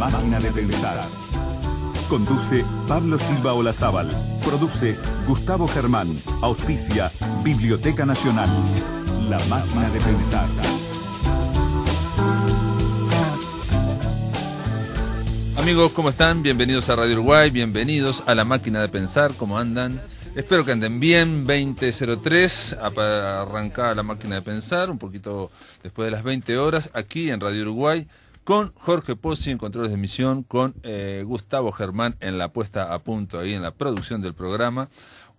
máquina de pensar. Conduce Pablo Silva Olazábal. Produce Gustavo Germán. Auspicia Biblioteca Nacional. La máquina de pensar. Amigos, ¿cómo están? Bienvenidos a Radio Uruguay, bienvenidos a La Máquina de Pensar, ¿cómo andan? Espero que anden bien, 2003, arrancada La Máquina de Pensar, un poquito después de las 20 horas, aquí en Radio Uruguay, con Jorge Pozzi en controles de emisión, con eh, Gustavo Germán en la puesta a punto ahí en la producción del programa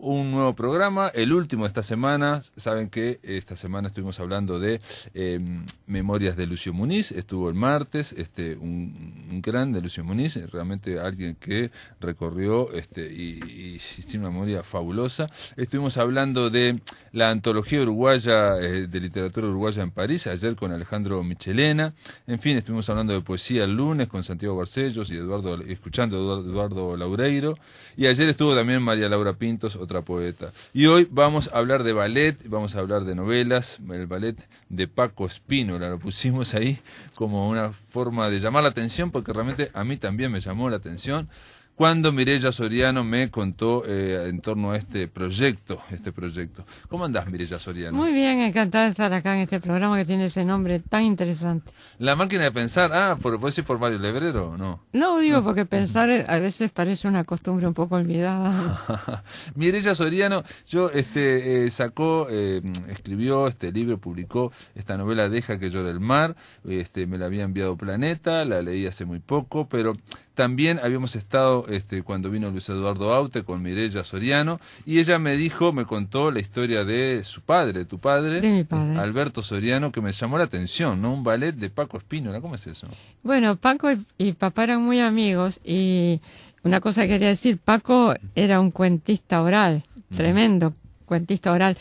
un nuevo programa, el último de esta semana. Saben que esta semana estuvimos hablando de em, Memorias de Lucio Muniz, estuvo el martes, este, un, gran de Lucio Muniz, realmente alguien que recorrió este, y, tiene una memoria fabulosa. Estuvimos hablando de la antología uruguaya, eh, de literatura uruguaya en París, ayer con Alejandro Michelena. En fin, estuvimos hablando de poesía el lunes con Santiago Barcellos y Eduardo, escuchando a Eduardo Laureiro. Y ayer estuvo también María Laura Pintos, Y hoy vamos a hablar de ballet, vamos a hablar de novelas, el ballet de Paco Espínola, lo pusimos ahí como una forma de llamar la atención porque realmente a mí también me llamó la atención cuando Mirella Soriano me contó eh, en torno a este proyecto, este proyecto. ¿Cómo andás, Mirella Soriano? Muy bien, encantada de estar acá en este programa que tiene ese nombre tan interesante. La máquina de pensar, ah, ¿fue ese por Mario Lebrero o no? No, digo porque pensar a veces parece una costumbre un poco olvidada. Mirella Soriano, yo este eh, sacó, eh, escribió este libro, publicó esta novela Deja que llore el mar, este me la había enviado Planeta, la leí hace muy poco, pero también habíamos estado este, cuando vino Luis Eduardo Aute con Mirella Soriano y ella me dijo, me contó la historia de su padre, tu padre, Alberto Soriano, que me llamó la atención, ¿no? Un ballet de Paco Espínola, ¿cómo es eso? Bueno, Paco y papá eran muy amigos y una cosa que quería decir, Paco era un cuentista oral, tremendo cuentista oral.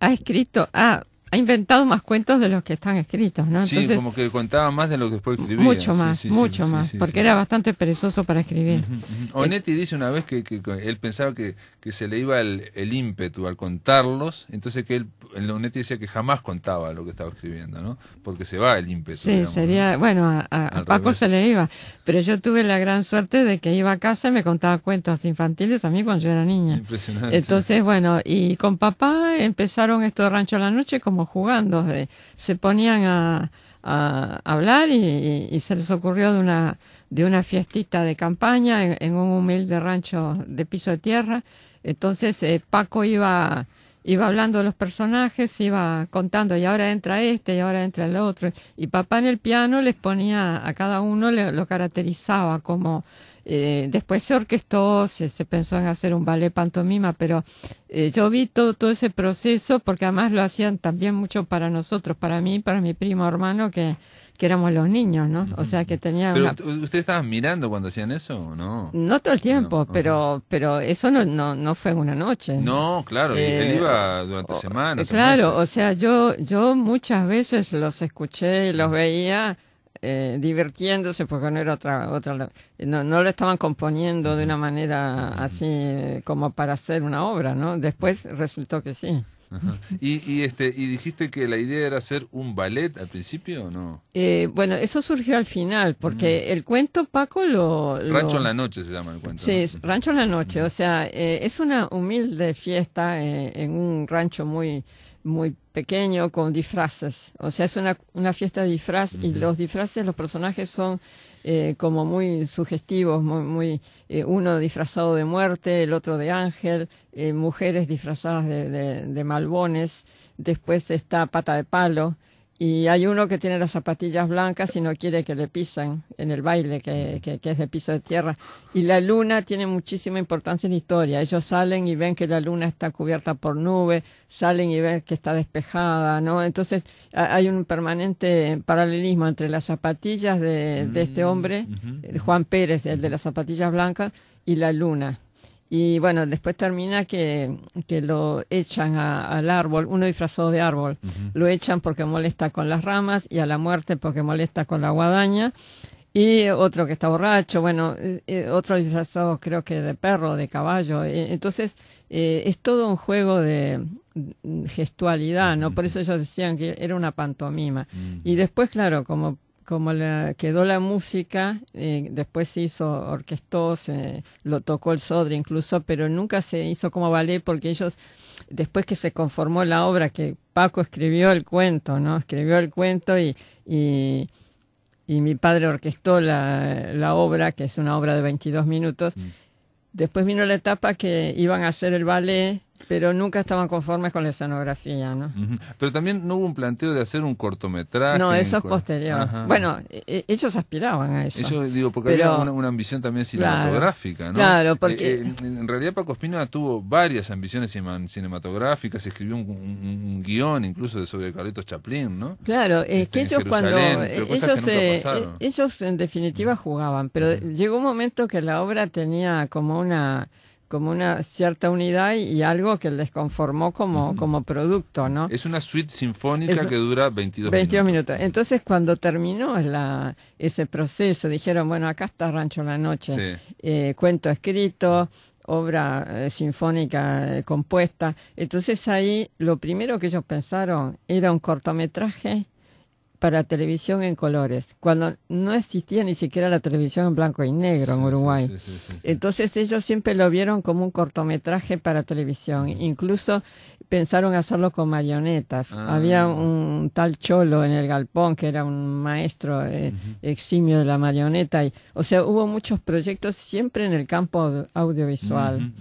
Ha escrito, ah, ha inventado más cuentos de los que están escritos, ¿no? sí, como que contaba más de lo que después escribía. Mucho más, mucho más, porque era bastante perezoso para escribir. Onetti dice una vez que, él pensaba que, que se le iba el, ímpetu al contarlos, entonces que él, Onetti decía que jamás contaba lo que estaba escribiendo, ¿no? Porque se va el ímpetu. Sí, sería, bueno, a, Paco se le iba, pero yo tuve la gran suerte de que iba a casa y me contaba cuentos infantiles a mí cuando yo era niña. Impresionante. Entonces, bueno, y con papá empezaron esto de Rancho a la Noche como jugando, se ponían a, hablar y, se les ocurrió de una, de una fiestita de campaña en, un humilde rancho de piso de tierra. Entonces eh, Paco iba, iba hablando de los personajes, iba contando y ahora entra este y ahora entra el otro. Y papá en el piano les ponía, a cada uno lo caracterizaba como eh, después se orquestó, se, pensó en hacer un ballet pantomima, pero eh, yo vi todo, todo ese proceso porque además lo hacían también mucho para nosotros, para mí, para mi primo hermano, que, que éramos los niños, ¿no? O sea, que tenían... ¿Pero ustedes estaban mirando cuando hacían eso o no? No todo el tiempo, pero pero eso no, no, no fue en una noche. No, claro, él eh, iba durante semanas. Claro, o sea, yo, yo muchas veces los escuché y los veía eh, divirtiéndose porque no era otra otra no, no lo estaban componiendo de una manera así como para hacer una obra no después resultó que sí y, y este y dijiste que la idea era hacer un ballet al principio o no eh, bueno eso surgió al final porque el cuento Paco lo, Rancho en la noche se llama el cuento sí Rancho en la noche o sea eh, es una humilde fiesta en un rancho muy muy pequeño con disfraces. O sea, es una, una fiesta de disfraz y los disfraces, los personajes son eh, como muy sugestivos, muy, muy eh, uno disfrazado de muerte, el otro de ángel, eh, mujeres disfrazadas de, de, de malbones, después está pata de palo, y hay uno que tiene las zapatillas blancas y no quiere que le pisan en el baile, que, que, es de piso de tierra. Y la luna tiene muchísima importancia en la historia. Ellos salen y ven que la luna está cubierta por nube, salen y ven que está despejada, ¿no? Entonces hay un permanente paralelismo entre las zapatillas de, de este hombre, Juan Pérez, el de las zapatillas blancas, y la luna. Y bueno, después termina que, que lo echan al árbol, uno disfrazado de árbol, lo echan porque molesta con las ramas y a la muerte porque molesta con la guadaña. Y otro que está borracho, bueno, eh, eh, otro disfrazado creo que de perro, de caballo. Eh, entonces, es todo un juego de gestualidad, ¿no? Por eso ellos decían que era una pantomima. Y después, claro, como como la, quedó la música, eh, después se hizo orquestó, se, lo tocó el Sodre incluso, pero nunca se hizo como ballet porque ellos, después que se conformó la obra, que Paco escribió el cuento, ¿no? Escribió el cuento y, y, y mi padre orquestó la, la, obra, que es una obra de 22 minutos. Mm. Después vino la etapa que iban a hacer el ballet pero nunca estaban conformes con la escenografía, ¿no? Pero también no hubo un planteo de hacer un cortometraje. No, eso es posterior. Bueno, e, e, ellos aspiraban a eso. Eso digo, porque había una, ambición también cinematográfica, ¿no? Claro, porque... Eh, eh, en realidad Paco Espino tuvo varias ambiciones cinematográficas, escribió un, guion incluso de sobre Carlitos Chaplin, ¿no? Claro, es este, que ellos cuando... Ellos, eh, ellos en definitiva jugaban, pero llegó un momento que la obra tenía como una como una cierta unidad y, algo que les conformó como, como producto, ¿no? Es una suite sinfónica que dura 22, 22 minutos. Entonces, cuando terminó la, ese proceso, dijeron, bueno, acá está Rancho la Noche, eh, cuento escrito, obra eh, sinfónica eh, compuesta. Entonces ahí lo primero que ellos pensaron era un cortometraje para televisión en colores, cuando no existía ni siquiera la televisión en blanco y negro en Uruguay. Entonces ellos siempre lo vieron como un cortometraje para televisión. Incluso pensaron hacerlo con marionetas. Ah. Había un tal Cholo en el galpón que era un maestro eh, eximio de la marioneta. Y, o sea, hubo muchos proyectos siempre en el campo audiovisual.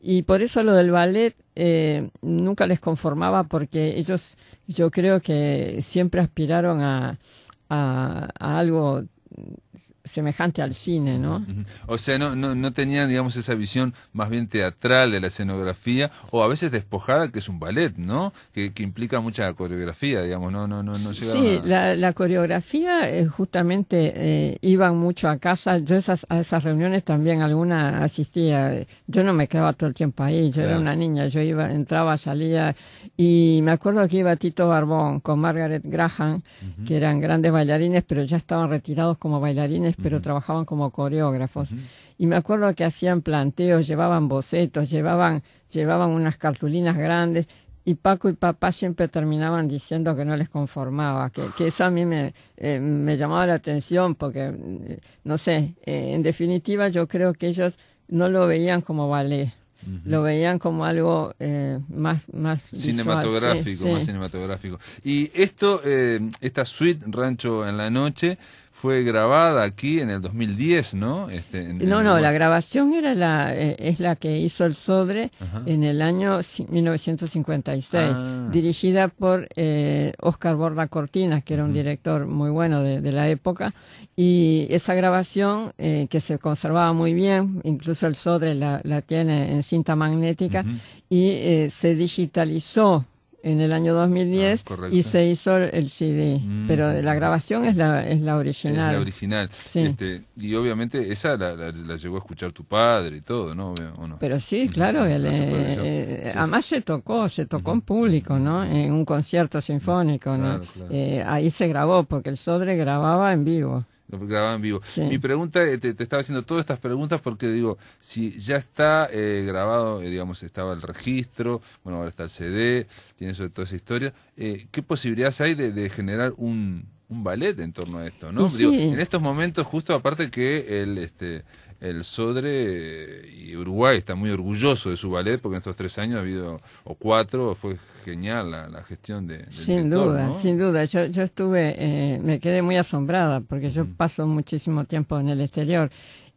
Y por eso lo del ballet eh, nunca les conformaba porque ellos yo creo que siempre aspiraron a, a, a algo semejante al cine, ¿no? O sea, no, no, no tenían, digamos, esa visión más bien teatral de la escenografía, o a veces despojada, que es un ballet, ¿no? Que, que implica mucha coreografía, digamos, no, no, no, no Sí, la, la, coreografía eh, justamente eh, iban mucho a casa, yo esas, a esas reuniones también alguna asistía, yo no me quedaba todo el tiempo ahí, yo era una niña, yo iba, entraba, salía, y me acuerdo que iba Tito Barbón con Margaret Graham, que eran grandes bailarines, pero ya estaban retirados como bailarines pero trabajaban como coreógrafos. Y me acuerdo que hacían planteos, llevaban bocetos, llevaban, llevaban unas cartulinas grandes y Paco y papá siempre terminaban diciendo que no les conformaba, que, que eso a mí me, eh, me llamaba la atención porque, eh, no sé, eh, en definitiva yo creo que ellos no lo veían como ballet. Lo veían como algo más, más cinematográfico, más cinematográfico. Y esto, esta suite Rancho en la Noche, fue grabada aquí en el 2010, ¿no? Este, no, no, la grabación era la eh, es la que hizo el Sodre en el año 1956, ah. dirigida por eh, Oscar Borda Cortina, que era un director muy bueno de, la época, y esa grabación eh, que se conservaba muy bien, incluso el Sodre la, la tiene en cinta magnética, y eh, se digitalizó en el año 2010 ah, y se hizo el CD, mm. pero la grabación es la, es la original. Es la original. Este, y obviamente esa la, la, llegó a escuchar tu padre y todo, ¿no? Pero sí, claro, eh, eh, además se tocó, se tocó en público, ¿no? En un concierto sinfónico, ¿no? Eh, ahí se grabó, porque el Sodre grababa en vivo lo grababa en vivo. Mi pregunta, eh, te, estaba haciendo todas estas preguntas porque digo, si ya está eh, grabado, eh, digamos, estaba el registro, bueno, ahora está el CD, tiene sobre toda esa historia, ¿qué posibilidades hay de, generar un, un ballet en torno a esto, ¿no? en estos momentos, justo aparte que el, este, el Sodre y Uruguay está muy orgulloso de su ballet porque en estos tres años ha habido, o cuatro, fue genial la, gestión de... Sin duda, sin duda. Yo, yo estuve, eh, me quedé muy asombrada porque yo paso muchísimo tiempo en el exterior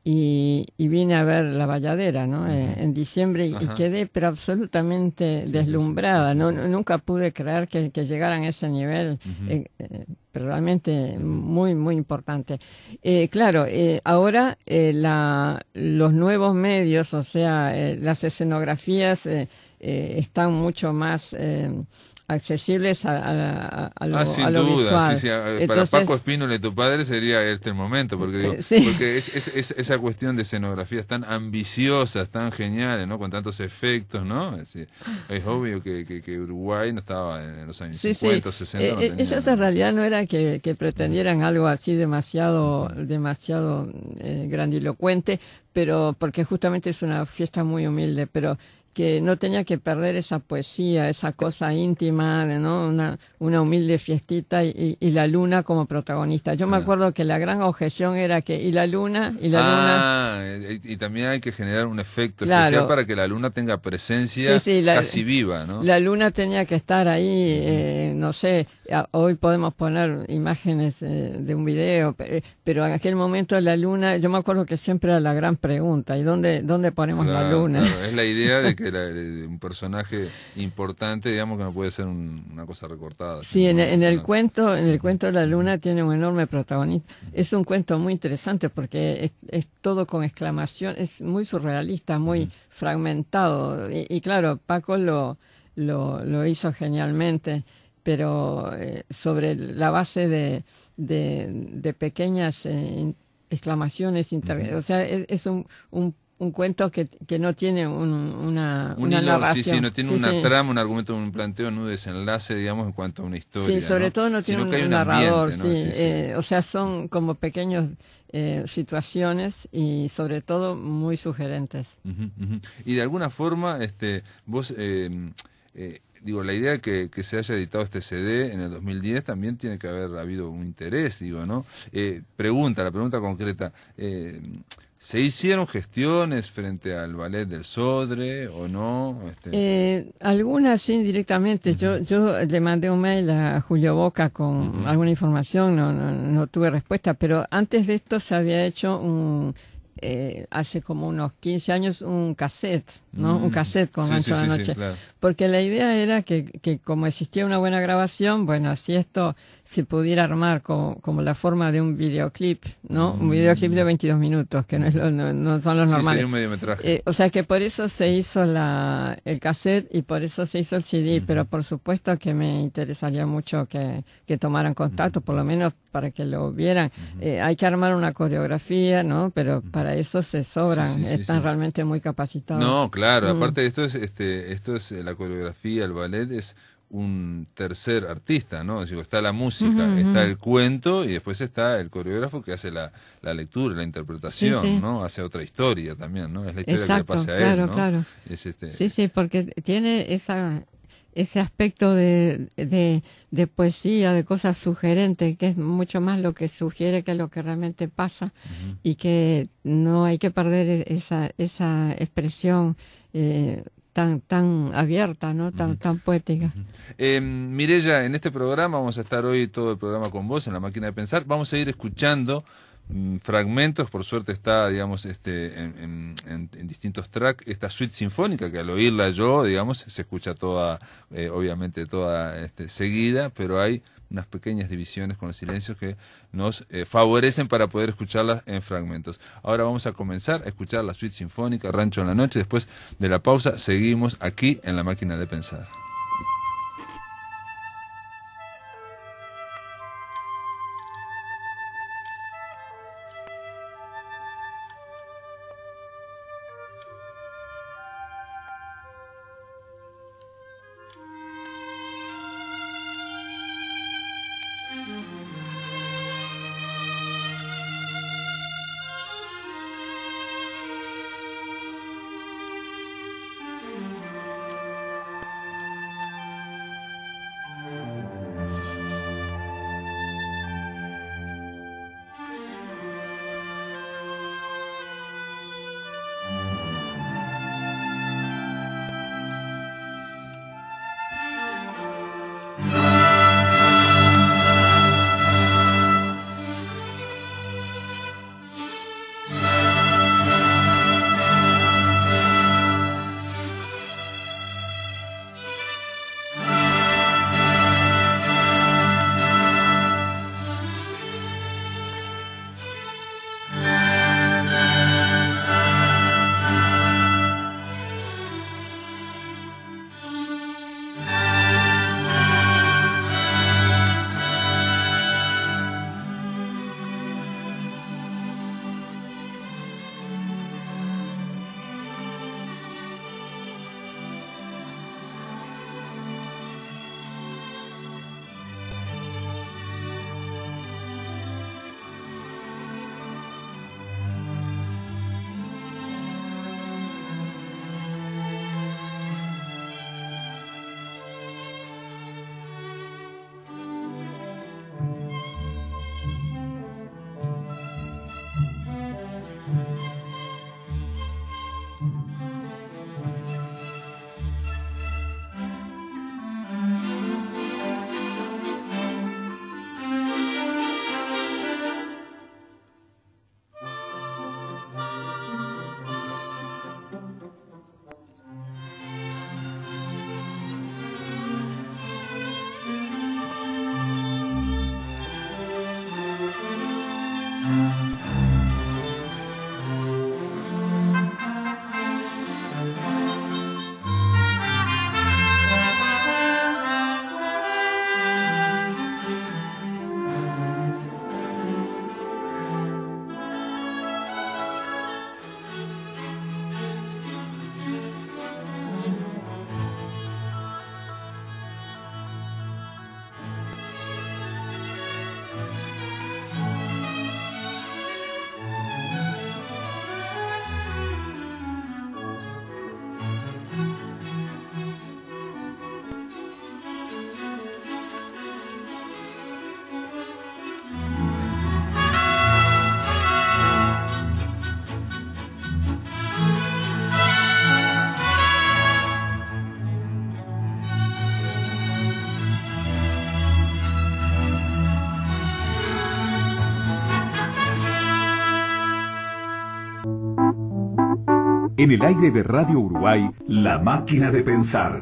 y, y, vine a ver la valladera ¿no? Eh, en diciembre y, quedé pero absolutamente deslumbrada no, nunca pude creer que, que llegaran a ese nivel eh, pero realmente muy muy importante. Claro ahora la, los nuevos medios o sea las escenografías están mucho más accesibles a, a, lo, ah, sin duda, Sí, sí. para Paco Espínola, tu padre, sería este el momento, porque digo, porque es, es, esa cuestión de escenografías tan ambiciosas, tan geniales, ¿no? Con tantos efectos, ¿no? Es, obvio que, que, Uruguay no estaba en los años 50, 60. Eh, eh, ellos en realidad no era que, que pretendieran algo así demasiado, demasiado eh, grandilocuente, pero porque justamente es una fiesta muy humilde, pero que no tenía que perder esa poesía, esa cosa íntima, de, ¿no? Una, una humilde fiestita y, y, la luna como protagonista. Yo me acuerdo que la gran objeción era que y la luna y la ah, luna y, también hay que generar un efecto especial para que la luna tenga presencia casi viva, ¿no? La luna tenía que estar ahí, eh, no sé, hoy podemos poner imágenes eh, de un video, eh, pero en aquel momento la luna, yo me acuerdo que siempre era la gran pregunta, ¿y dónde, dónde ponemos la luna? es la idea de que un personaje importante, digamos que no puede ser una cosa recortada. Sí, en, el cuento, en el cuento de la luna tiene un enorme protagonista. Es un cuento muy interesante porque es, todo con exclamación, es muy surrealista, muy fragmentado. Y, claro, Paco lo, lo, hizo genialmente, pero eh, sobre la base de, de, pequeñas eh, exclamaciones, o sea, es, un, un un cuento que, que no tiene una, una narración. Sí, sí, no tiene una trama, un argumento, un planteo, un desenlace, digamos, en cuanto a una historia. Sí, sobre todo no tiene un, narrador, sí. Eh, o sea, son como pequeños eh, situaciones y sobre todo muy sugerentes. Y de alguna forma, este, vos... Eh, digo, la idea que, que se haya editado este CD en el 2010 también tiene que haber habido un interés, digo, ¿no? pregunta, la pregunta concreta, eh, ¿Se hicieron gestiones frente al ballet del Sodre o no? Este... Eh, algunas sí, directamente. yo, yo le mandé un mail a Julio Boca con alguna información, no, no, no tuve respuesta, pero antes de esto se había hecho un eh, hace como unos 15 años un cassette, ¿no? Un mm. cassette con Ancho de Noche. Porque la idea era que, que, como existía una buena grabación, bueno, si esto se pudiera armar como, como la forma de un videoclip, ¿no? Un mm. videoclip de 22 minutos, que no, es lo, no, son los normales. Eh, o sea que por eso se hizo la, el cassette y por eso se hizo el CD, pero por supuesto que me interesaría mucho que, que tomaran contacto, por lo menos para que lo vieran. Eh, hay que armar una coreografía, ¿no? Pero para eso se sobran, están realmente muy capacitados. No, claro, aparte de esto es, este, esto es eh, la coreografía, el ballet es un tercer artista, ¿no? Digo, está la música, está el cuento y después está el coreógrafo que hace la, la lectura, la interpretación, ¿no? Hace otra historia también, ¿no? Es la historia que le pasa a él, ¿no? Claro. este... Sí, sí, porque tiene esa ese aspecto de, de, de, poesía, de cosas sugerentes, que es mucho más lo que sugiere que lo que realmente pasa y que no hay que perder esa, esa expresión eh, tan, tan abierta, ¿no? tan, tan poética. eh, Mirella, en este programa vamos a estar hoy todo el programa con vos en la máquina de pensar. Vamos a ir escuchando fragmentos, por suerte está, digamos, este, en, distintos tracks, esta suite sinfónica que al oírla yo, digamos, se escucha toda, eh, obviamente toda este, seguida, pero hay unas pequeñas divisiones con los silencios que nos eh, favorecen para poder escucharlas en fragmentos. Ahora vamos a comenzar a escuchar la suite sinfónica Rancho en la Noche, después de la pausa seguimos aquí en la máquina de pensar. En el aire de Radio Uruguay, La Máquina de Pensar.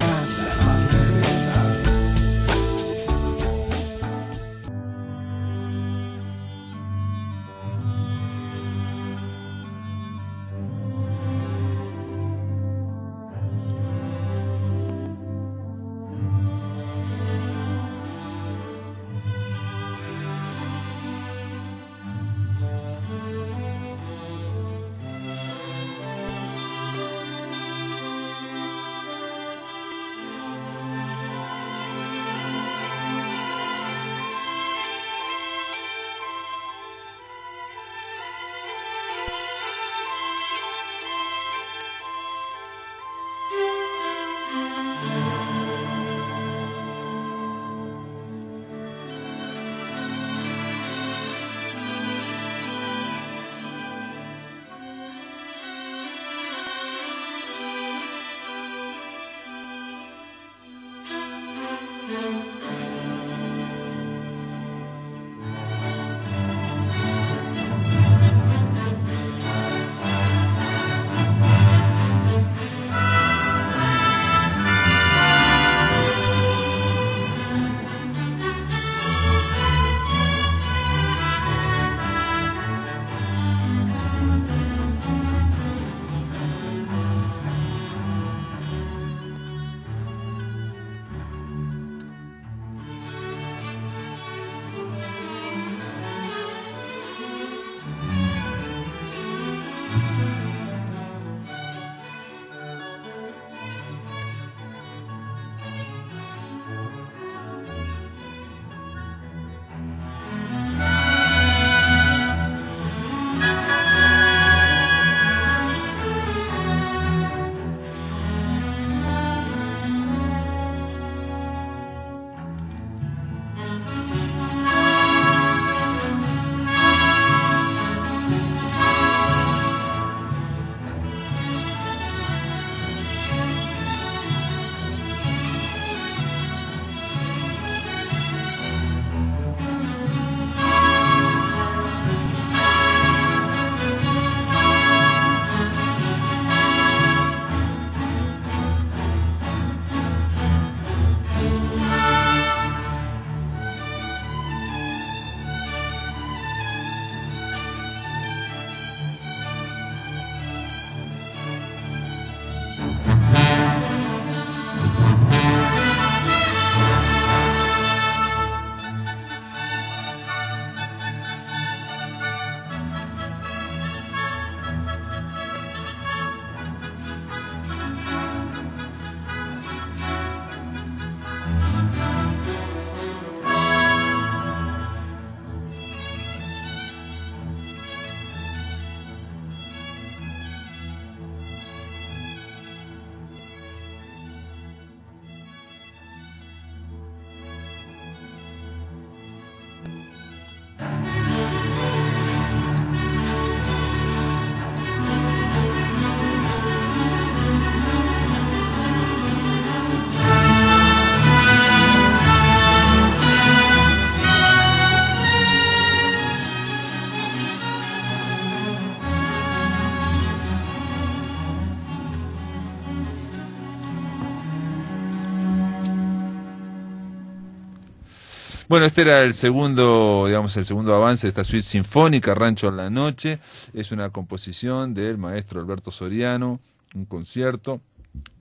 Bueno, este era el segundo, digamos, el segundo avance de esta suite sinfónica, Rancho en la Noche. Es una composición del maestro Alberto Soriano, un concierto.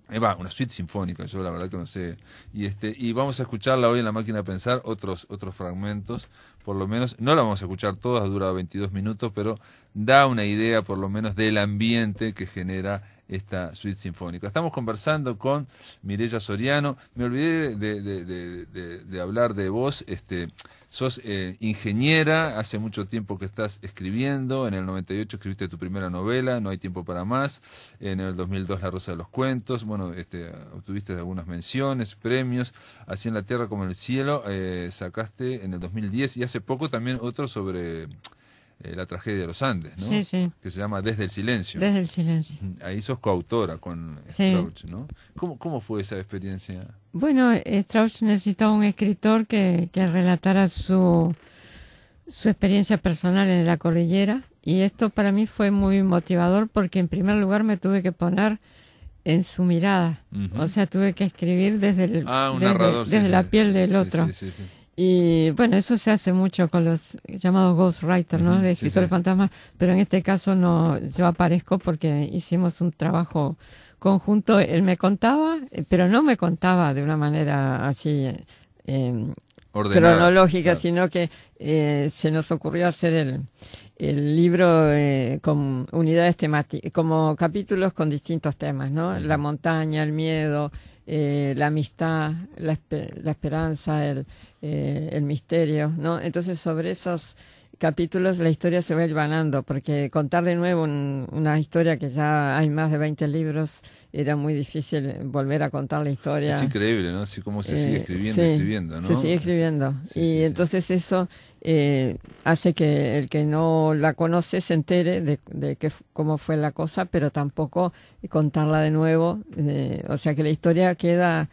Eh, va, una suite sinfónica, yo la verdad que no sé. Y este, y vamos a escucharla hoy en la máquina de pensar, otros, otros fragmentos, por lo menos, no la vamos a escuchar todas, dura 22 minutos, pero da una idea por lo menos del ambiente que genera esta suite sinfónica. Estamos conversando con Mirella Soriano. Me olvidé de, hablar de vos. Este, sos eh, ingeniera, hace mucho tiempo que estás escribiendo. En el 98 escribiste tu primera novela, No hay tiempo para más. En el 2002 La Rosa de los Cuentos. Bueno, este, obtuviste algunas menciones, premios. Así en la Tierra como en el Cielo. Eh, sacaste en el 2010 y hace poco también otro sobre eh, la tragedia de los Andes, ¿no? Sí, sí. Que se llama Desde el Silencio. Desde el Silencio. Ahí sos coautora con Strauch, ¿no? ¿Cómo, ¿Cómo fue esa experiencia? Bueno, Strauch necesitaba un escritor que, que relatara su, su experiencia personal en la cordillera y esto para mí fue muy motivador porque en primer lugar me tuve que poner en su mirada, o sea, tuve que escribir desde, el, Ah, desde, narrador, sí, desde sí. la piel del Sí, otro. Y bueno, eso se hace mucho con los llamados ghostwriters, ¿no? Ujú, De escritores sí. fantasmas, pero en este caso no, yo aparezco porque hicimos un trabajo conjunto. Él me contaba, eh, pero no me contaba de una manera así eh, em, Ordenada. cronológica, Claro. sino que eh, se nos ocurrió hacer el, el libro eh, con unidades temáticas, como capítulos con distintos temas, ¿no? La montaña, el miedo, eh, la amistad, la, la esperanza, el, eh, el misterio, ¿no? Entonces sobre esos capítulos la historia se va hilvanando, porque contar de nuevo un- una historia que ya hay más de 20 libros, era muy difícil volver a contar la historia. Es increíble, ¿no? Así como se sigue Eh, escribiendo sí, escribiendo, ¿no? Se sigue escribiendo. Sí, y sí, entonces eso eh, hace que el que no la conoce se entere de, de que, cómo fue la cosa, pero tampoco contarla de nuevo. eh, o sea que la historia queda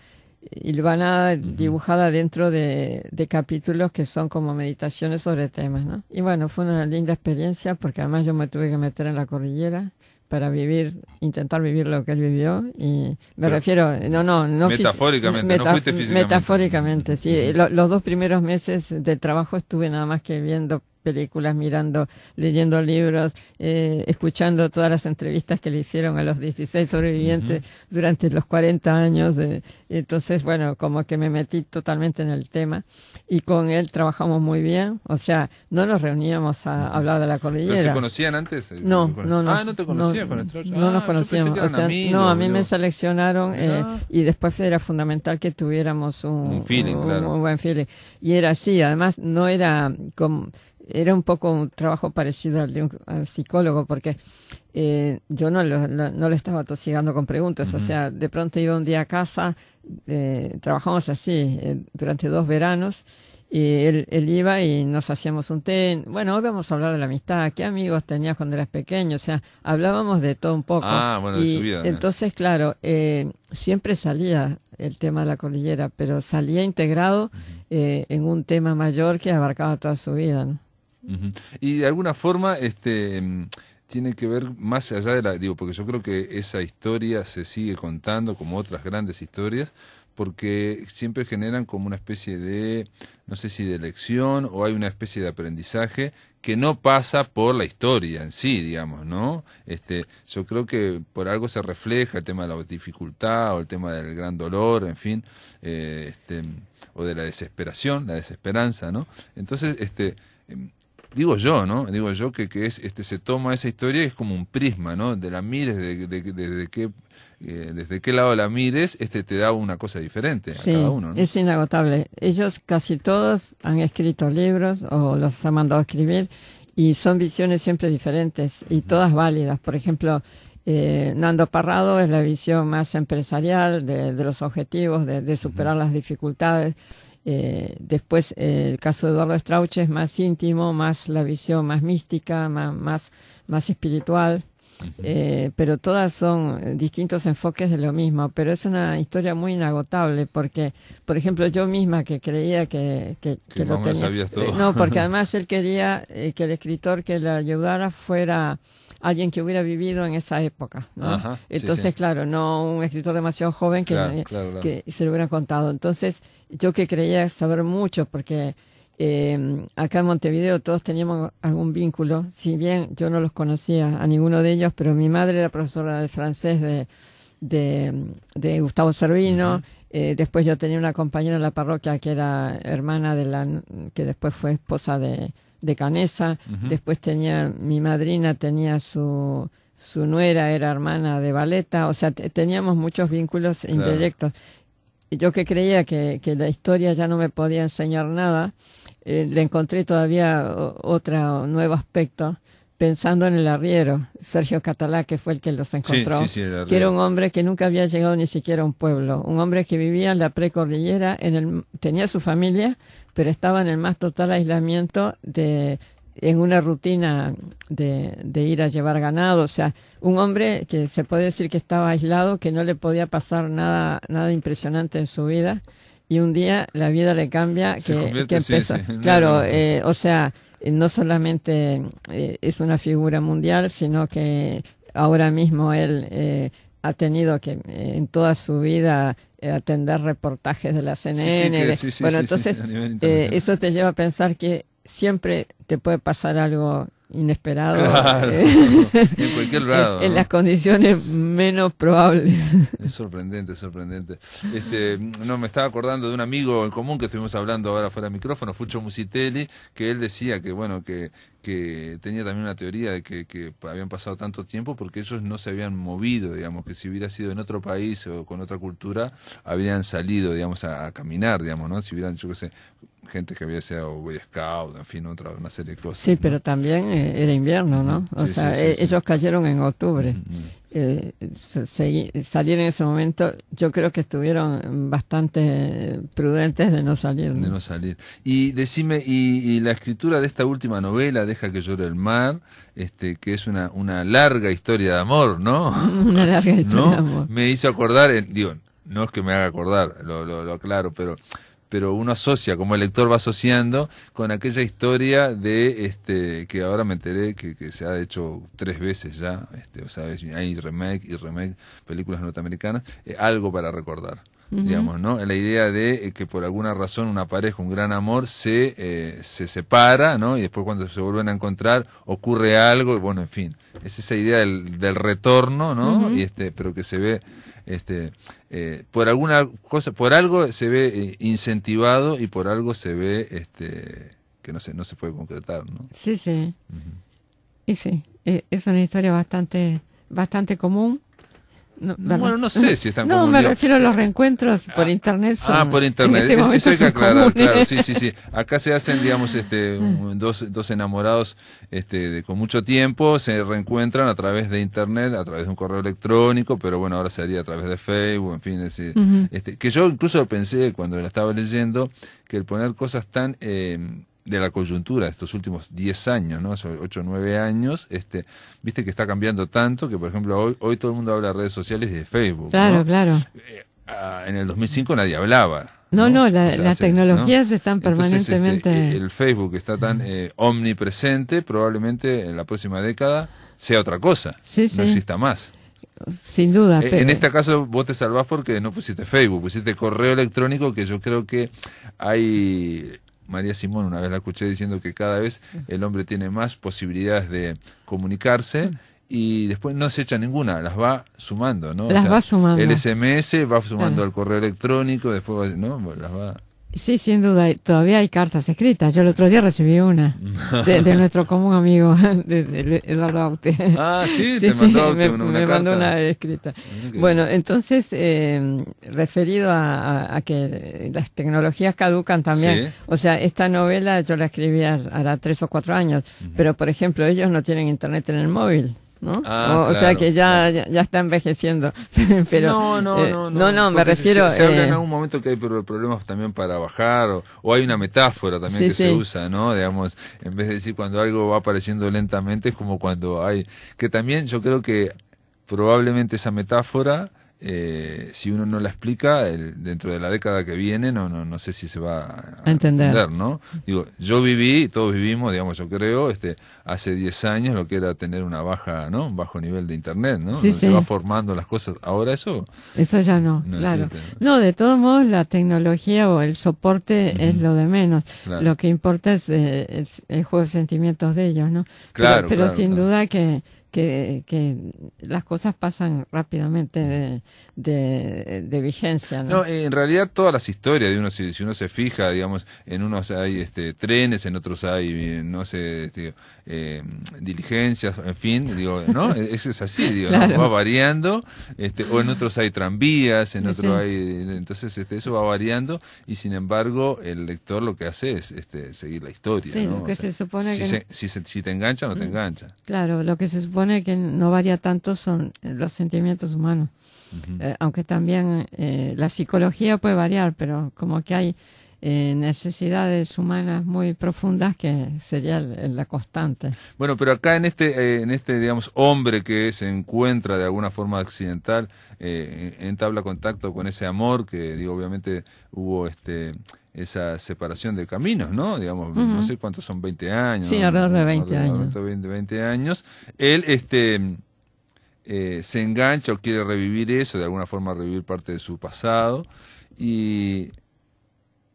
hilvanada, dibujada dentro de, de capítulos que son como meditaciones sobre temas, ¿no? Y bueno, fue una linda experiencia porque además yo me tuve que meter en la cordillera para vivir, intentar vivir lo que él vivió y me Pero- refiero, no, no, no Metafóricamente, no fuiste físicamente. Metafóricamente, sí. Lo- los dos primeros meses de trabajo estuve nada más que viendo películas, mirando, leyendo libros, eh, escuchando todas las entrevistas que le hicieron a los 16 sobrevivientes durante los 40 años. eh, entonces, bueno, como que me metí totalmente en el tema y con él trabajamos muy bien. O sea, no nos reuníamos a hablar de la ¿Pero cordillera. se conocían antes? No, ¿Con- no, no. Ah, no te no, con Strauss. No Ah, nos yo conocíamos. o sea, amigos, no, a mí me seleccionaron eh, y después era fundamental que tuviéramos un, Un feeling, un- claro. un buen feeling. Y era así, además no era como, era un poco un trabajo parecido al de un al psicólogo porque eh, yo no lo, lo- no le estaba tosigando con preguntas, o sea, de pronto iba un día a casa, eh, trabajamos así eh, durante dos veranos y él, él iba y nos hacíamos un té. Bueno, hoy vamos a hablar de la amistad. ¿Qué amigos tenías cuando eras pequeño? O sea, hablábamos de todo un poco. Ah, bueno, de su vida. Entonces, claro, eh, siempre salía el tema de la cordillera, pero salía integrado eh, en un tema mayor que abarcaba toda su vida. ¿no? Ujú. Y de alguna forma, este mm, tiene que ver más allá de la, digo, porque yo creo que esa historia se sigue contando como otras grandes historias, porque siempre generan como una especie de, no sé si de lección o hay una especie de aprendizaje que no pasa por la historia en sí, digamos, ¿no? Este, yo creo que por algo se refleja el tema de la dificultad o el tema del gran dolor, en fin, eh, este, o de la desesperación, la desesperanza, ¿no? Entonces, este, em, digo yo, ¿no? Digo yo que, que es, este, se toma esa historia y es como un prisma, ¿no? De la mires, de, de, qué, eh, desde qué lado la mires, este te da una cosa diferente a Sí, cada uno, ¿no? es inagotable. Ellos casi todos han escrito libros o los han mandado a escribir y son visiones siempre diferentes y todas válidas. Por ejemplo, eh, Nando Parrado es la visión más empresarial de, de los objetivos, de, de superar las dificultades. Eh, después, eh, el caso de Eduardo Strauch es más íntimo, más la visión más mística, más, más, más espiritual. Eh, pero todas son eh, distintos enfoques de lo mismo, pero es una historia muy inagotable porque, por ejemplo, yo misma que creía que, que, Que lo más o menos tenía, sabías todo. eh, no, porque además él quería eh, que el escritor que le ayudara fuera alguien que hubiera vivido en esa época, ¿no? Ajá, Entonces, sí. claro, no un escritor demasiado joven que, Claro, claro, claro. que se lo hubiera contado. Entonces, yo que creía saber mucho, porque eh, acá en Montevideo todos teníamos algún vínculo, si bien yo no los conocía a ninguno de ellos, pero mi madre era profesora de francés de, de, de Gustavo Servino. eh, después yo tenía una compañera en la parroquia que era hermana de la que después fue esposa de, de Canesa. Después tenía mi madrina tenía su su nuera era hermana de Valeta, o sea, te- teníamos muchos vínculos Claro. indirectos. Yo que creía que, que la historia ya no me podía enseñar nada, eh, le encontré todavía otro nuevo aspecto pensando en el arriero, Sergio Catalá, que fue el que los encontró, sí, sí, el que era un hombre que nunca había llegado ni siquiera a un pueblo, un hombre que vivía en la precordillera, en el, tenía su familia, pero estaba en el más total aislamiento de en una rutina de, de ir a llevar ganado, o sea, un hombre que se puede decir que estaba aislado, que no le podía pasar nada, nada impresionante en su vida, y un día la vida le cambia Se que, que sí, empezó. sí. Claro, eh, o sea, no solamente eh, es una figura mundial, sino que ahora mismo él eh, ha tenido que eh, en toda su vida eh, atender reportajes de la CNN. sí, sí, bueno, sí, entonces eh, eso te lleva a pensar que siempre te puede pasar algo inesperado Claro, eh, en cualquier lado. en, las condiciones menos probables. Es sorprendente, es sorprendente. Este, no, me estaba acordando de un amigo en común que estuvimos hablando ahora fuera de micrófono, Fucho Musitelli, que él decía que, bueno, que, que tenía también una teoría de que, que habían pasado tanto tiempo porque ellos no se habían movido, digamos, que si hubiera sido en otro país o con otra cultura, habrían salido, digamos, a, a caminar, digamos, ¿no? Si hubieran, yo qué sé, gente que había sido Boy Scout, en fin, otra, una serie de cosas. Sí, ¿no? pero también eh, era invierno, ¿no? O Sí, sea, sí, sí, eh, ellos cayeron en octubre. Eh, segui- salir en ese momento, yo creo que estuvieron bastante prudentes de no salir. ¿no? de no salir. Y decime, y, y la escritura de esta última novela, Deja que llore el mar, este, que es una, una larga historia de amor, ¿no? Una larga historia ¿No? de amor. Me hizo acordar, digo, no es que me haga acordar, lo, lo, lo aclaro, pero pero uno asocia, como el lector va asociando, con aquella historia de, este, que ahora me enteré que, que se ha hecho tres veces ya, este, o sea, hay remake y remake, películas norteamericanas, eh, algo para recordar. digamos, ¿no? La idea de eh, que por alguna razón una pareja, un gran amor, se, eh, se separa, ¿no? Y después cuando se vuelven a encontrar ocurre algo, y bueno, en fin, es esa idea del, del retorno, ¿no? Y este, pero que se ve, este, eh, por alguna cosa, por algo se ve eh, incentivado y por algo se ve, este, que no se, no se puede concretar, ¿no? Sí, sí. Y sí, eh, es una historia bastante, bastante común. No. Bueno, no sé si es tan No, me refiero a los reencuentros por internet. son- Ah, por internet. este Es- momento Eso hay que aclarar, claro. Sí, sí, sí. Acá se hacen, digamos, este, un- dos, dos enamorados este, de- con mucho tiempo, se reencuentran a través de internet, a través de un correo electrónico, pero bueno, ahora se haría a través de Facebook, en fin. es decir, este, que yo incluso pensé cuando la estaba leyendo que el poner cosas tan... eh, de la coyuntura de estos últimos 10 años, ¿no? 8 o 9 años, este, viste que está cambiando tanto que, por ejemplo, hoy, hoy todo el mundo habla de redes sociales y de Facebook. Claro, ¿no? claro. Eh, ah, en el 2005 nadie hablaba. No, no, la- O sea, las tecnologías están Entonces, este, permanentemente- el Facebook está tan eh, omnipresente, probablemente en la próxima década sea otra cosa. Sí, no sí. exista más. Sin duda. Eh, pero- En este caso vos te salvás porque no pusiste Facebook, pusiste correo electrónico que yo creo que hay... María Simón una vez la escuché diciendo que cada vez el hombre tiene más posibilidades de comunicarse y después no se echa ninguna, las va sumando, ¿no? Las va sumando. El SMS va sumando Claro. al correo electrónico, después va, ¿no? Las va... Sí, sin duda. Todavía hay cartas escritas. Yo el otro día recibí una de, de nuestro común amigo, de, de Eduardo Aute. Ah, sí, te mandó Aute me, una- mandó una escrita. Que- Bueno, entonces, eh, referido a, a- a que las tecnologías caducan también, Sí. o sea, esta novela yo la escribí hará tres o cuatro años, pero por ejemplo, ellos no tienen internet en el móvil. ¿No? Ah, o, o sea que ya, ya, ya está envejeciendo. pero, no, no, eh, no, no, no, me porque se- refiero. Se, habla eh, en algún momento que hay pro- problemas también para bajar, o, o hay una metáfora también Sí, que se usa, ¿no? Digamos, en vez de decir cuando algo va apareciendo lentamente, es como cuando hay. Que también yo creo que probablemente esa metáfora. Eh, si uno no la explica, el- dentro de la década que viene, no, no, no sé si se va a, A entender. ¿no? Digo, yo viví, todos vivimos, digamos, yo creo, este, hace 10 años lo que era tener una baja, ¿no? Un bajo nivel de internet, ¿no? Sí, Se va formando las cosas. Ahora eso, Eso ya no, No claro. existe, No, de todos modos, la tecnología o el soporte es lo de menos. Claro. Lo que importa es eh, el, el juego de sentimientos de ellos, ¿no? Claro, Pero, pero claro, sin duda que, que, que las cosas pasan rápidamente de, de, de vigencia, ¿no? No, en realidad todas las historias de uno, si, si uno se fija, digamos, en unos hay este, trenes, en otros hay, no sé, este, eh, diligencias, en fin, digo, ¿no? Eso es así, digo, va variando, este, o en otros hay tranvías, en Sí, otros sí. hay, entonces este, eso va variando y sin embargo el lector lo que hace es este, seguir la historia, Sí, ¿no? lo que se supone si que- Mm. Se, si, se- si te engancha, no te engancha. Claro, lo que se supone que no varía tanto son los sentimientos humanos. Eh, aunque también eh, la psicología puede variar, pero como que hay eh, necesidades humanas muy profundas que sería la constante. Bueno, pero acá en este, eh, en este, digamos, hombre que se encuentra de alguna forma accidental, eh, entabla contacto con ese amor que, digo, obviamente hubo este esa separación de caminos, ¿no? Digamos, no sé cuántos son, 20 años. Sí, alrededor de 20 años. 20, 20 años. Él, este, eh, se engancha o quiere revivir eso, de alguna forma revivir parte de su pasado. Y,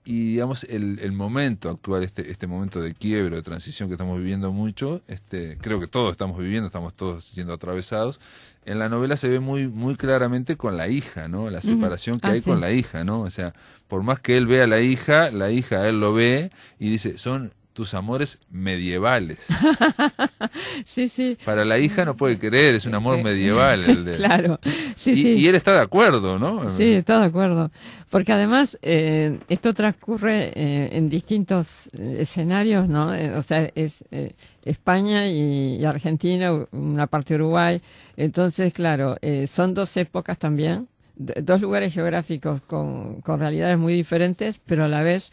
y digamos, el, el momento actual, este, este momento de quiebro, de transición que estamos viviendo mucho, este, creo que todos estamos viviendo, estamos todos siendo atravesados, en la novela se ve muy muy claramente con la hija, ¿no? La separación que ah, hay con la hija, ¿no? O sea, por más que él vea a la hija, la hija él lo ve y dice, son tus amores medievales. sí, sí. Para la hija no puede creer, es un amor medieval. El de... claro, sí, y, sí. Y él está de acuerdo, ¿no? Sí, está de acuerdo. Porque además eh, esto transcurre eh, en distintos eh, escenarios, ¿no? o sea, es España y, Argentina, una parte de Uruguay. Entonces, claro, son dos épocas también, dos lugares geográficos con, con realidades muy diferentes, pero a la vez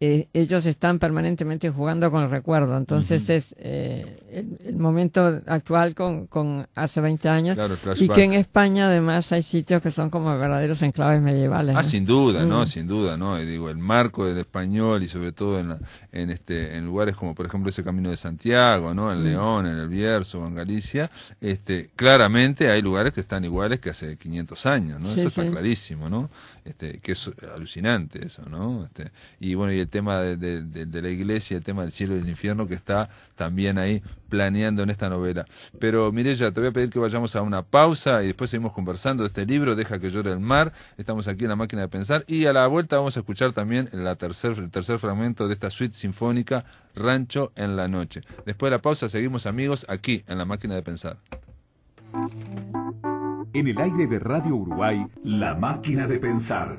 eh, ellos están permanentemente jugando con el recuerdo. Entonces es eh, el, momento actual con, con hace 20 años. y que en España además hay sitios que son como verdaderos enclaves medievales. Ah, sin duda, ¿no? Mm. Sin duda, ¿no? digo, el marco del español y sobre todo en, en, este, en lugares como por ejemplo ese Camino de Santiago, ¿no? En mm. León, en el Bierzo, en Galicia, este, claramente hay lugares que están iguales que hace 500 años, ¿no? eso está clarísimo, ¿no? Este, que es alucinante eso, ¿no? Este, y bueno, y el tema de, la iglesia, el tema del cielo y el infierno que está también ahí planeando en esta novela. Pero Mirella, te voy a pedir que vayamos a una pausa y después seguimos conversando de este libro, Deja que llore el mar. Estamos aquí en la máquina de pensar y a la vuelta vamos a escuchar también tercer, el tercer fragmento de esta suite sinfónica, Rancho en la Noche. Después de la pausa seguimos amigos aquí en la máquina de pensar. En el aire de Radio Uruguay, La Máquina de Pensar.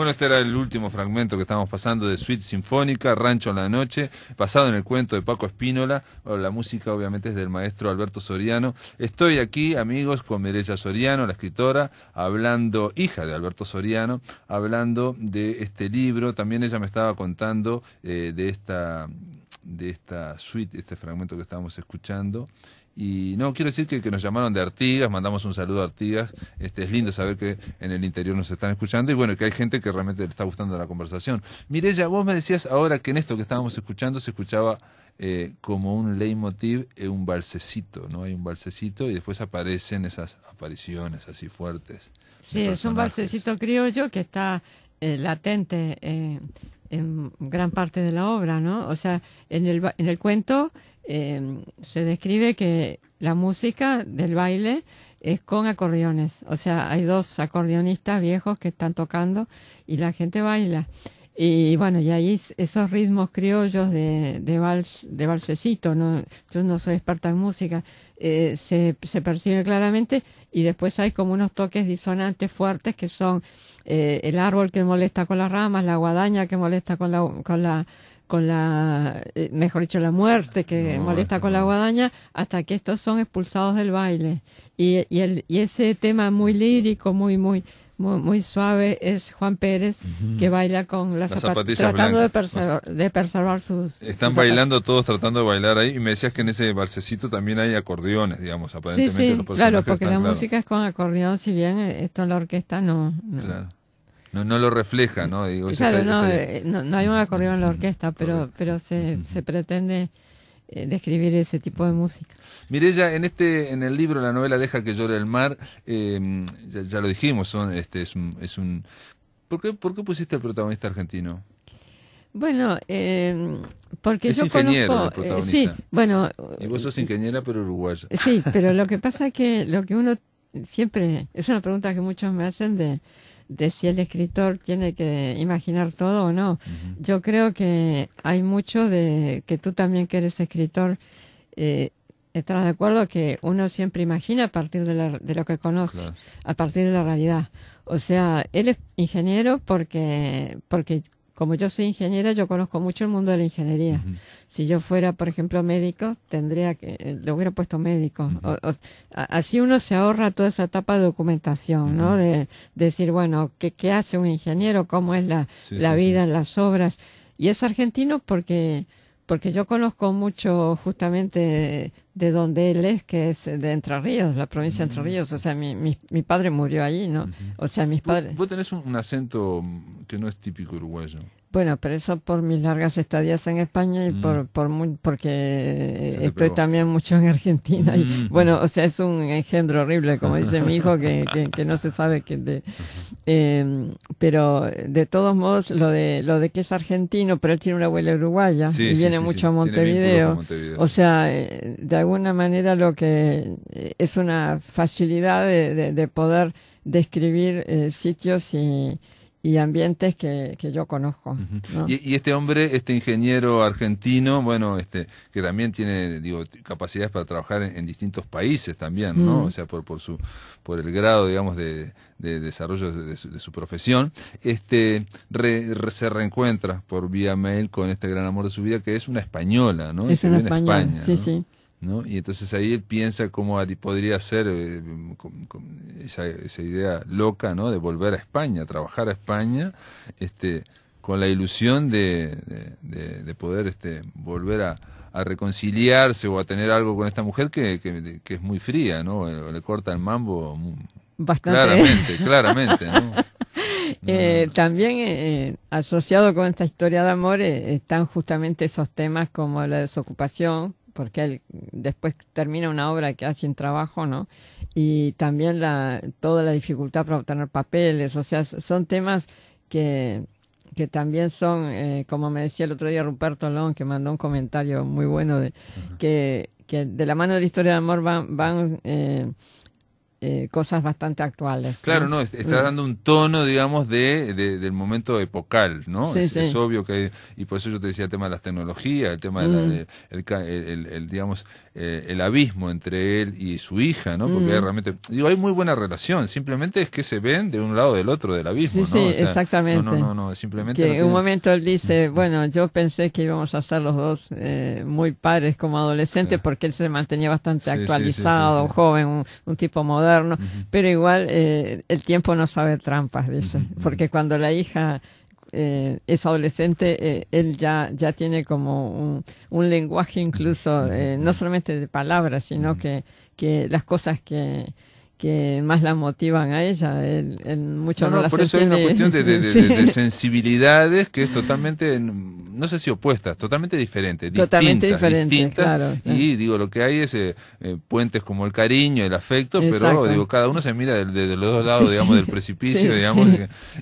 Bueno, este era el último fragmento que estamos pasando de Suite Sinfónica, Rancho en la Noche, basado en el cuento de Paco Espínola. la música obviamente es del maestro Alberto Soriano. Estoy aquí, amigos, con Mireya Soriano, la escritora, hablando, hija de Alberto Soriano, hablando de este libro. También ella me estaba contando eh, de esta de esta suite, este fragmento que estábamos escuchando. Y no, quiero decir que, que, nos llamaron de Artigas, mandamos un saludo a Artigas. Este, es lindo saber que en el interior nos están escuchando y bueno, que hay gente que realmente le está gustando la conversación. Mireya, vos me decías ahora que en esto que estábamos escuchando se escuchaba eh, como un leitmotiv, eh, un balsecito, ¿no? Hay un balsecito y después aparecen esas apariciones así fuertes. Sí, es un balsecito criollo que está eh, latente en gran parte de la obra, ¿no? O sea, en el, en el cuento eh, se describe que la música del baile es con acordeones. O sea, hay dos acordeonistas viejos que están tocando y la gente baila. Y bueno, y ahí esos ritmos criollos de, de vals, de valsecito, ¿no? yo no soy experta en música, eh, se, se percibe claramente y después hay como unos toques disonantes fuertes que son eh, el árbol que molesta con las ramas, la guadaña que molesta con la, con la, con la, eh, mejor dicho, la muerte que molesta con la guadaña, hasta que estos son expulsados del baile. Y, y, el, y ese tema muy lírico, muy, muy, muy, suave es Juan Pérez, que baila con las, zapatillas tratando de, de, preservar sus... Están bailando todos tratando de bailar ahí, y me decías que en ese balsecito también hay acordeones, digamos, aparentemente. Sí, sí, claro, porque la música es con acordeón, si bien esto en la orquesta no... Claro. No, no lo refleja, ¿no? claro, eh, no, no, hay un acordeón en la orquesta, pero, pero se, se pretende eh, describir ese tipo de música. Mirella, en este, en el libro, la novela Deja que llore el mar, eh, ya, lo dijimos, son, este, es un, es un ¿por qué, ¿por qué pusiste el protagonista argentino? Bueno, eh, porque es yo ingeniero conozco, eh, sí, bueno, y vos sos ingeniera pero uruguaya. Sí, pero lo que pasa es que lo que uno siempre es una pregunta que muchos me hacen de de si el escritor tiene que imaginar todo o no. Yo creo que hay mucho de que tú también que eres escritor, eh, estás de acuerdo que uno siempre imagina a partir de, de lo que conoce, a partir de la realidad. O sea, él es ingeniero porque, porque como yo soy ingeniera, yo conozco mucho el mundo de la ingeniería. Si yo fuera, por ejemplo, médico, tendría que, eh, le hubiera puesto médico. así uno se ahorra toda esa etapa de documentación, ¿no? De, decir, bueno, ¿qué, ¿qué, hace un ingeniero? ¿Cómo es la, la vida, las obras? Y es argentino porque porque yo conozco mucho justamente de, donde él es, que es de Entre Ríos, la provincia de Entre Ríos. O sea, mi, mi, mi padre murió allí, ¿no? O sea, mis padres... Vos tenés un, acento que no es típico uruguayo. Bueno, pero eso por mis largas estadías en España y por, mm. por muy, porque estoy también mucho en Argentina. Y, mm. Bueno, o sea, es un engendro horrible, como dice mi hijo, que, que, no se sabe que de, eh, pero de todos modos, lo de, lo de que es argentino, pero él tiene una abuela uruguaya y viene mucho a Montevideo. O sea, eh, de alguna manera lo que eh, es una facilidad de, de, poder describir eh, sitios y, y ambientes que, que yo conozco. y, este hombre, este ingeniero argentino, bueno, este que también tiene, digo, capacidades para trabajar en, distintos países también, ¿no? Mm. O sea, por, por su por el grado, digamos, de, de desarrollo de, su, profesión, este se reencuentra por vía mail con este gran amor de su vida que es una española, ¿no? Es una española, sí, sí. ¿No? Y entonces ahí él piensa cómo podría ser eh, esa, esa, idea loca, ¿no? De volver a España, trabajar a España, este, con la ilusión de, de, poder este, volver a, a, reconciliarse o a tener algo con esta mujer que, que, es muy fría, ¿no? Le, corta el mambo Bastante. Claramente, claramente, eh, también eh, asociado con esta historia de amor están justamente esos temas como la desocupación, porque él después termina una obra que hace en trabajo, ¿no? Y también la, toda la dificultad para obtener papeles, o sea, son temas que, que también son, eh, como me decía el otro día Ruperto Long, que mandó un comentario muy bueno, de, que, que de la mano de la historia de amor van, van eh, eh, cosas bastante actuales. Claro, no, está mm. dando un tono, digamos, de, del momento epocal, ¿no? Sí, es, sí. es, obvio que hay, y por eso yo te decía el tema de las tecnologías, el tema Mm. de el, el, digamos, eh, el abismo entre él y su hija, ¿no? Porque Mm. hay realmente, digo, hay muy buena relación, simplemente es que se ven de un lado o del otro del abismo, Sí, ¿no? sí, O sea, exactamente. No, no, no, no, simplemente. Que no en tiene- un momento él dice, bueno, yo pensé que íbamos a ser los dos eh, muy pares como adolescentes porque él se mantenía bastante actualizado, joven, un, un tipo moderno, pero igual eh, el tiempo no sabe trampas, dice, ujú. porque cuando la hija eh, es adolescente, eh, él ya, ya tiene como un, un lenguaje incluso, no solamente de palabras, sino que, que las cosas que que más la motivan a ella, él, él mucho No, no, por eso hay una entiende. cuestión de, de- de- Sí. de- de sensibilidades que es totalmente, no sé si opuestas, totalmente diferentes, Totalmente distintas, diferente, distintas, claro. y digo, lo que hay es eh, eh, puentes como el cariño, el afecto, pero digo, cada uno se mira de, de- de los dos lados, Sí, digamos, sí. del precipicio, digamos.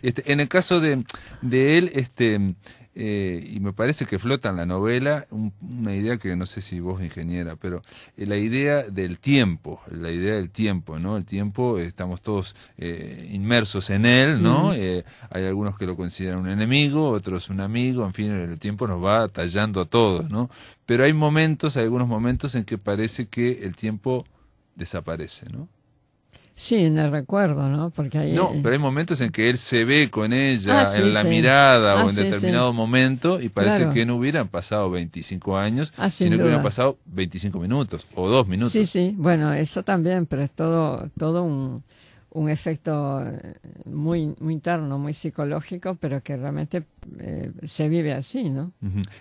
este, en el caso de, de él, este... eh, y me parece que flota en la novela un- una idea que no sé si vos ingeniera, pero eh, la idea del tiempo, la idea del tiempo, ¿no? El tiempo, eh, estamos todos eh, inmersos en él, ¿no? Eh, hay algunos que lo consideran un enemigo, otros un amigo, en fin, el tiempo nos va tallando a todos, ¿no? Pero hay momentos, hay algunos momentos en que parece que el tiempo desaparece, ¿no? Sí, en el recuerdo, ¿no? Porque ahí... No, pero hay momentos en que él se ve con ella Ah, sí, en la sí. mirada Ah, o en sí, determinado momento y parece Claro. que no hubieran pasado 25 años, Ah, sin sino que hubieran pasado 25 minutos o dos minutos. Sí, sí, bueno, eso también, pero es todo, todo un, un efecto eh, muy, muy interno, muy psicológico, pero que realmente eh, se vive así, ¿no?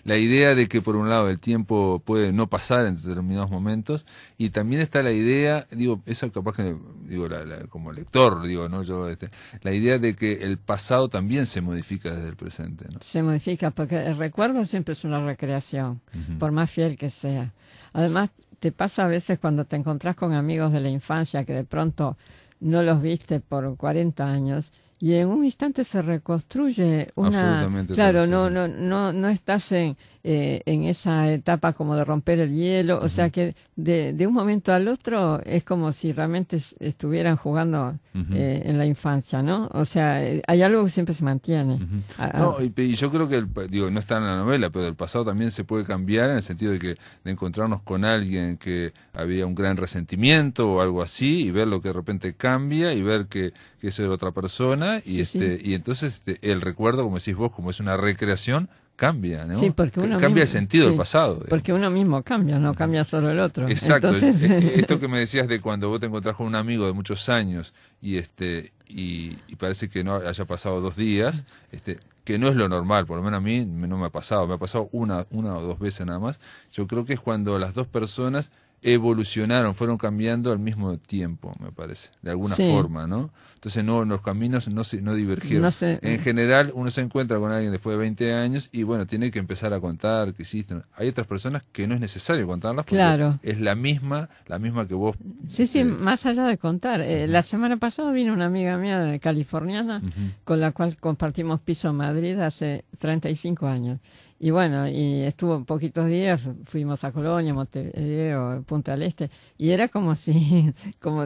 La idea de que por un lado el tiempo puede no pasar en determinados momentos y también está la idea, digo, eso capaz que digo la- la- como lector, digo, no yo este, la idea de que el pasado también se modifica desde el presente, ¿no? Se modifica, porque el recuerdo siempre es una recreación, por más fiel que sea. Además, te pasa a veces cuando te encontrás con amigos de la infancia que de pronto no los viste por 40 años y en un instante se reconstruye una Absolutamente claro no no no no estás en eh, en esa etapa como de romper el hielo o sea que de, de un momento al otro es como si realmente es- estuvieran jugando eh, en la infancia no o sea eh, hay algo que siempre se mantiene. Ah. No, y, y yo creo que, el, digo, no está en la novela, pero el pasado también se puede cambiar en el sentido de que de encontrarnos con alguien que había un gran resentimiento o algo así y ver lo que de repente cambia y ver que, que eso era otra persona y Sí, este y entonces este, el recuerdo, como decís vos, como es una recreación, cambia, ¿no? Sí, porque uno cambia el sentido sí, del pasado. digamos. Porque uno mismo cambia, no cambia solo el otro. Exacto. Entonces, Eh, eh, Esto que me decías de cuando vos te encontrás con un amigo de muchos años y este y, y parece que no haya pasado dos días, este que no es lo normal, por lo menos a mí no me ha pasado, me ha pasado una, una o dos veces nada más. Yo creo que es cuando las dos personas evolucionaron, fueron cambiando al mismo tiempo, me parece, de alguna Sí. forma, ¿no? Entonces no, los caminos no se, no divergieron. No en general uno se encuentra con alguien después de 20 años y bueno, tiene que empezar a contar qué hiciste. Hay otras personas que no es necesario contarlas porque Claro. es la misma, la misma que vos. Sí, sí, eh, más allá de contar. Eh, la semana pasada vino una amiga mía de californiana con la cual compartimos piso en Madrid hace 35 años. Y bueno, y estuvo poquitos días, fuimos a Colonia, Montevideo, Punta del Este, y era como si, como,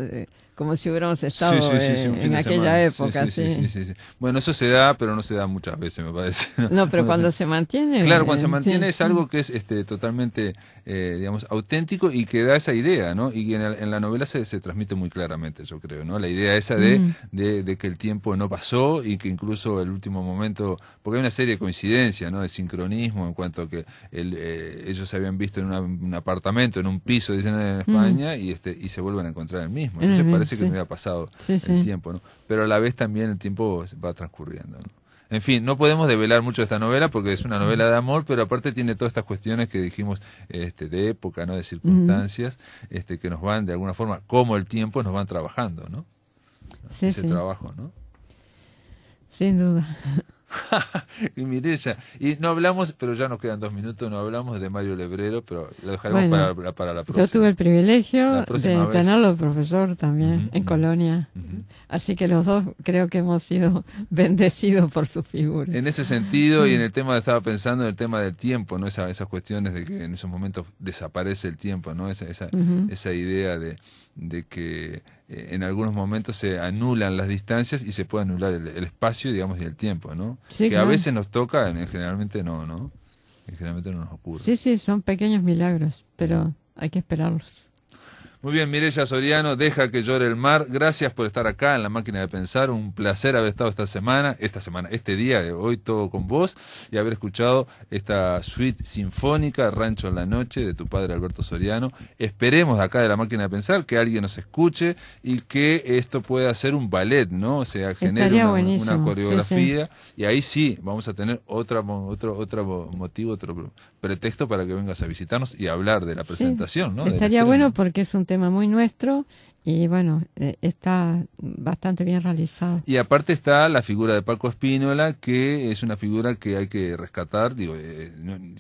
como si hubiéramos estado Sí, sí, sí, en aquella época, Sí. Bueno, eso se da, pero no se da muchas veces, me parece. No, pero cuando se mantiene. Claro, cuando se eh, mantiene es algo que es este, totalmente, eh, digamos, auténtico y que da esa idea, ¿no? Y que en, la- en la novela se, se transmite muy claramente, yo creo, ¿no? La idea esa de, Mm. de, de que el tiempo no pasó y que incluso el último momento, porque hay una serie de coincidencias, ¿no? De sincronismo en cuanto a que el, eh, ellos se habían visto en una- un apartamento, en un piso, dicen en España, y este y se vuelven a encontrar el mismo. Mm. El Que no había pasado el tiempo, ¿no? Pero a la vez también el tiempo va transcurriendo, ¿no? En fin, no podemos develar mucho de esta novela porque es una novela de amor, pero aparte tiene todas estas cuestiones que dijimos este, de época, ¿no? de circunstancias, este, que nos van de alguna forma, como el tiempo, nos van trabajando, ¿no? Sí, Ese sí, trabajo, ¿no? sin duda. y Mireya, y no hablamos, pero ya nos quedan dos minutos, no hablamos de Mario Lebrero, pero lo dejaremos Bueno, para, para la próxima. Yo tuve el privilegio de vez. tenerlo profesor también en. Colonia. Así que los dos creo que hemos sido bendecidos por su figura. En ese sentido, y en el tema, estaba pensando en el tema del tiempo, ¿no? Esa, esas cuestiones de que en esos momentos desaparece el tiempo, ¿no? Esa, esa, esa idea de, de que eh, en algunos momentos se anulan las distancias y se puede anular el, espacio, digamos, y el tiempo, ¿no? que a veces nos toca, generalmente no, ¿no? generalmente no nos ocurre. Sí, sí, son pequeños milagros, pero hay que esperarlos. Muy bien, Mireya Soriano, deja que llore el mar. Gracias por estar acá en la máquina de pensar. Un placer haber estado esta semana, esta semana, este día de hoy todo con vos y haber escuchado esta suite sinfónica, Rancho en la Noche, de tu padre Alberto Soriano. Esperemos acá de la máquina de pensar que alguien nos escuche y que esto pueda ser un ballet, ¿no? O sea, genere una, coreografía y ahí sí vamos a tener otra, otro, otro motivo, otro pretexto para que vengas a visitarnos y hablar de la presentación, ¿no? Estaría bueno porque es un tema muy nuestro y bueno, eh, está bastante bien realizado. Y aparte está la figura de Paco Espínola, que es una figura que hay que rescatar, digo, eh,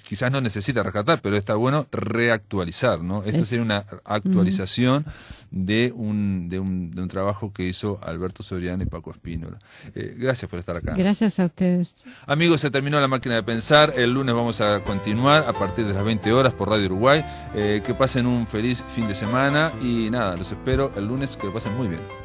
quizás no necesita rescatar, pero está bueno reactualizar, ¿no? Esto sería una actualización de, un, de, un, de un trabajo que hizo Alberto Soriano y Paco Espínola. Eh, gracias por estar acá. Gracias a ustedes. Amigos, se terminó la máquina de pensar. El lunes vamos a continuar a partir de las 20 horas por Radio Uruguay. que pasen un feliz fin de semana y nada, los espero el lunes, que lo pasen muy bien.